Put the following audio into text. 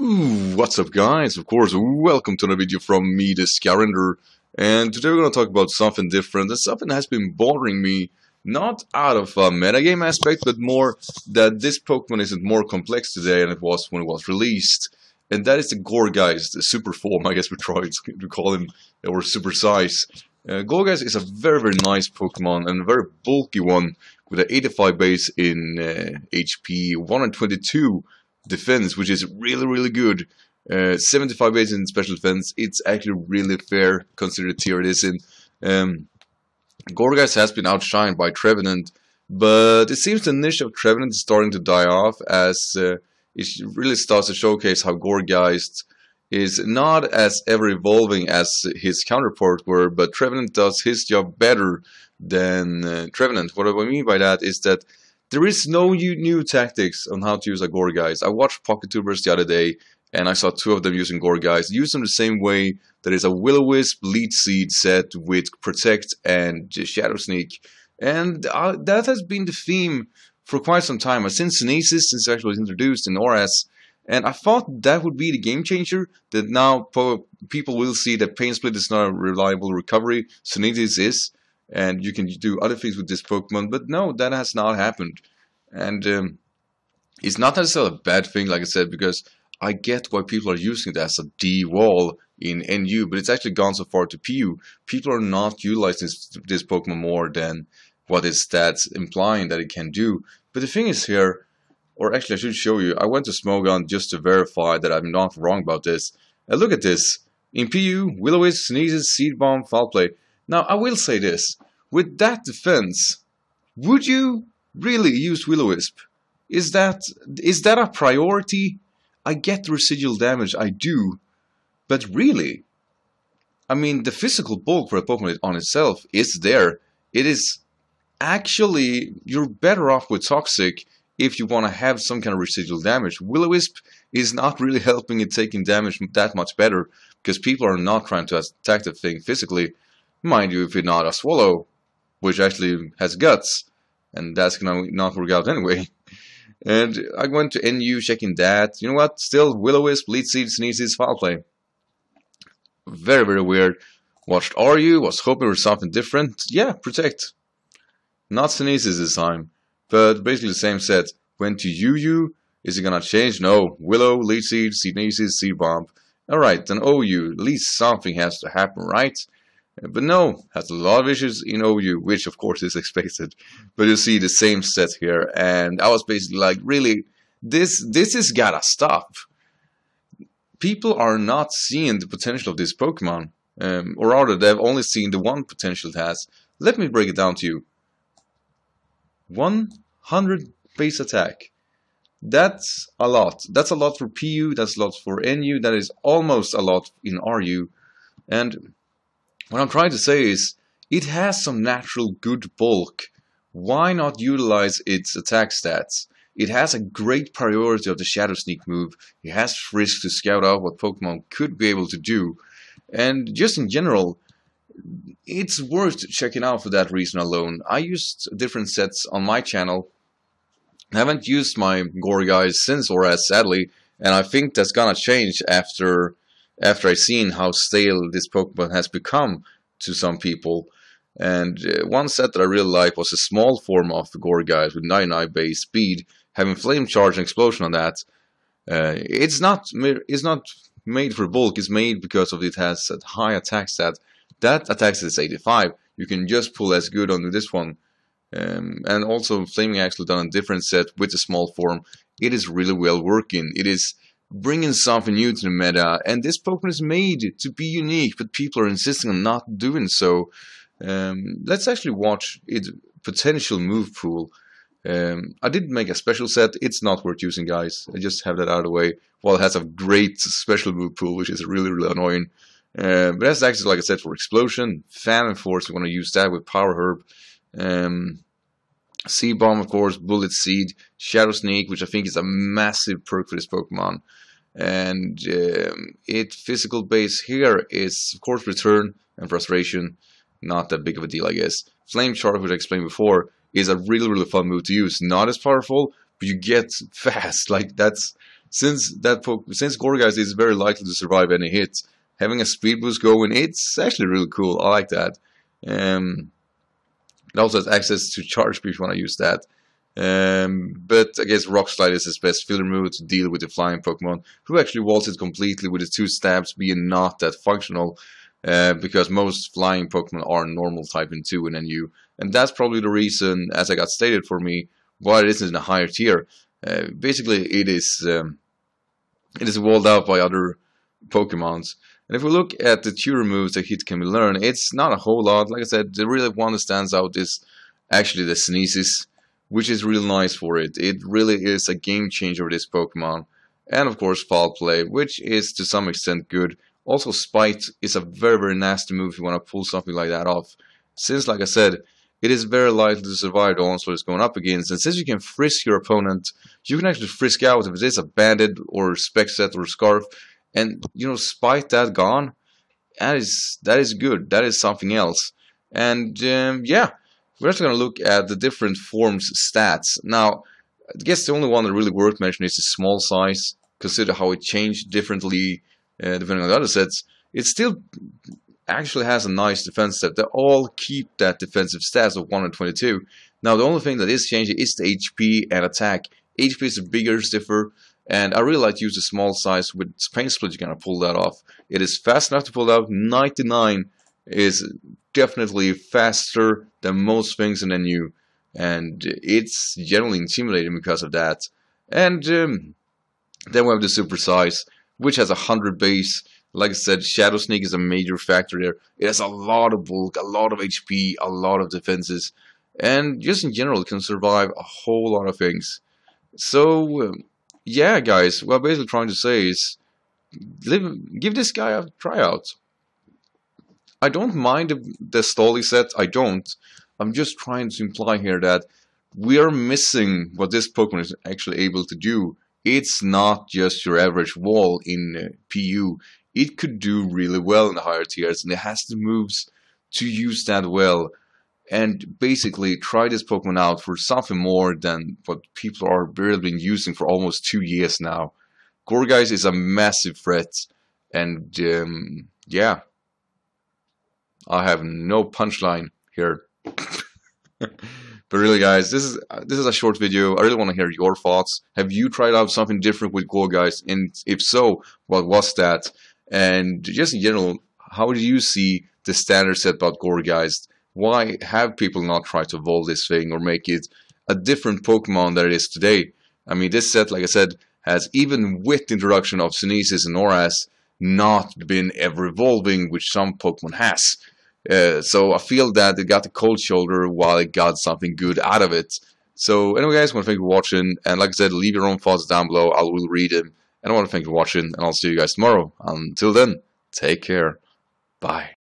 What's up guys? Of course, welcome to another video from me, the Skyrander. And today we're going to talk about something different and something has been bothering me not out of a metagame aspect, but more that this Pokemon isn't more complex today than it was when it was released. And that is the Gourgeist, the super form, I guess we tried to call him, or super size. Uh, Gourgeist is a very, very nice Pokemon and a very bulky one with an 85 base in uh, HP, 122 defense, which is really, really good. Uh, 75 base in special defense, it's actually really fair considering tier it is in. Um, Gourgeist has been outshined by Trevenant, but it seems the niche of Trevenant is starting to die off as uh, it really starts to showcase how Gourgeist is not as ever evolving as his counterpart were, but Trevenant does his job better than uh, Trevenant. What I mean by that is that there is no new tactics on how to use a Gourgeist. I watched PokeTubers the other day, and I saw two of them using Gourgeist. Use them the same way that is a Will-O-Wisp Leech Seed set with Protect and Shadow Sneak. And uh, that has been the theme for quite some time, since Synthesis, since it actually was introduced in ORAS. And I thought that would be the game changer, that now people will see that Pain Split is not a reliable recovery, Synthesis is and you can do other things with this Pokemon. But no, that has not happened, and um, it's not necessarily a bad thing, like I said, because I get why people are using it as a D wall in NU, but it's actually gone so far to PU. People are not utilizing this, this Pokemon more than what its stats implying that it can do. But the thing is here, or actually I should show you, I went to Smogon just to verify that I'm not wrong about this. And look at this. In PU, Will-O-Wisp Synthesis, Seed Bomb, Foul Play. Now, I will say this. With that defense, would you really use Will-O-Wisp? Is that, is that a priority? I get the residual damage, I do. But really? I mean, the physical bulk for a Pokemon on itself is there. It is actually, you're better off with Toxic if you want to have some kind of residual damage. Will-O-Wisp is not really helping it taking damage that much better because people are not trying to attack the thing physically. Mind you, if you're not a Swellow, which actually has guts, and that's gonna not work out anyway. And I went to NU checking that. You know what? Still, Will-O-Wisp, Leech Seed, Synthesis, Foul Play. Very, very weird. Watched RU, was hoping for something different. Yeah, Protect. Not Synthesis this time, but basically the same set. Went to UU, is it gonna change? No. Willow, Leech Seed, Synthesis, Seed Bomb. Alright, then OU, at least something has to happen, right? But no, has a lot of issues in OU, which of course is expected. But you see the same set here, and I was basically like, really, this this is gotta stop. People are not seeing the potential of this Pokemon, um, or rather, they've only seen the one potential it has. Let me break it down to you. 100 base attack. That's a lot. That's a lot for PU, that's a lot for NU, that is almost a lot in RU. And what I'm trying to say is, it has some natural good bulk. Why not utilize its attack stats? It has a great priority of the Shadow Sneak move. It has Frisk to scout out what Pokemon could be able to do. And just in general, it's worth checking out for that reason alone. I used different sets on my channel. I haven't used my Gourgeist since ORAS, sadly, and I think that's gonna change after after I seen how stale this Pokemon has become to some people. And uh, one set that I really like was a small form of Gourgeist with 99 base speed, having Flame Charge and Explosion on that. Uh, it's not it's not made for bulk, it's made because of it has a high attack stat. That attack stat is 85. You can just pull as good on this one. Um, and also Flaming Axle done a different set with a small form. It is really well working. It is bringing something new to the meta. And this Pokemon is made to be unique, but people are insisting on not doing so. Um, let's actually watch its potential move pool. Um, I did make a special set. It's not worth using, guys. I just have that out of the way. While it has a great special move pool, which is really, really annoying. Uh, but that's actually, like I said, for Explosion, Phantom Force, we want to use that with Power Herb. Um, Seed Bomb, of course, Bullet Seed, Shadow Sneak, which I think is a massive perk for this Pokemon. And um, its physical base here is, of course, Return and Frustration. Not that big of a deal, I guess. Flame Charge, which I explained before, is a really, really fun move to use. Not as powerful, but you get fast. Like that's since that since Gourgeist is very likely to survive any hit, having a speed boost going, it's actually really cool. I like that. Um, it also has access to charge speed when I use that. Um, but I guess Rock Slide is his best filler move to deal with the flying Pokemon, who actually waltzes completely with his two stabs being not that functional, uh, because most flying Pokemon are normal type in 2 and NU, and that's probably the reason, as I got stated for me, why it isn't in a higher tier. Uh, basically, it is um, it is walled out by other Pokemons. And if we look at the tutor moves that Hit can learn, it's not a whole lot. Like I said, the really one that stands out is actually the Synthesis, which is real nice for it. It really is a game changer for this Pokemon. And of course, Foul Play, which is to some extent good. Also, Spite is a very, very nasty move if you want to pull something like that off. Since, like I said, it is very likely to survive the onslaught it's going up against. And since you can frisk your opponent, you can actually frisk out if it is a bandit or spec set or scarf and you know spite that gone that is that is good. That is something else. And um, yeah we're also going to look at the different forms stats. Now I guess the only one that really worth mentioning is the small size. Consider how it changed differently uh, depending on the other sets. It still actually has a nice defense set. They all keep that defensive stats of 122 now the only thing that is changing is the HP and attack. HP is bigger stiffer and I really like to use a small size with Pain Split you're gonna pull that off. It is fast enough to pull out. 99 is definitely faster than most things in NU and it's generally intimidating because of that. And um, then we have the super size, which has a hundred base. Like I said, Shadow Sneak is a major factor there. It has a lot of bulk, a lot of HP, a lot of defenses, and just in general, it can survive a whole lot of things. So um, yeah, guys, what I'm basically trying to say is live, give this guy a tryout. I don't mind the, the Stoli set, I don't. I'm just trying to imply here that we are missing what this Pokemon is actually able to do. It's not just your average wall in uh, PU. It could do really well in the higher tiers, and it has the moves to use that well and basically try this Pokemon out for something more than what people are barely been using for almost two years now. Gourgeist is a massive threat, and um, yeah, I have no punchline here. but really, guys, this is this is a short video. I really want to hear your thoughts. Have you tried out something different with Gourgeist? And if so, what was that? And just in general, how do you see the standard set about Gourgeist? Why have people not tried to evolve this thing or make it a different Pokemon than it is today? I mean, this set, like I said, has even with the introduction of Synthesis and Noras, not been ever evolving, which some Pokemon has. Uh, so I feel that it got the cold shoulder while it got something good out of it. So anyway guys, I want to thank you for watching, and like I said, leave your own thoughts down below, I will read them. And I want to thank you for watching, and I'll see you guys tomorrow. Until then, take care. Bye.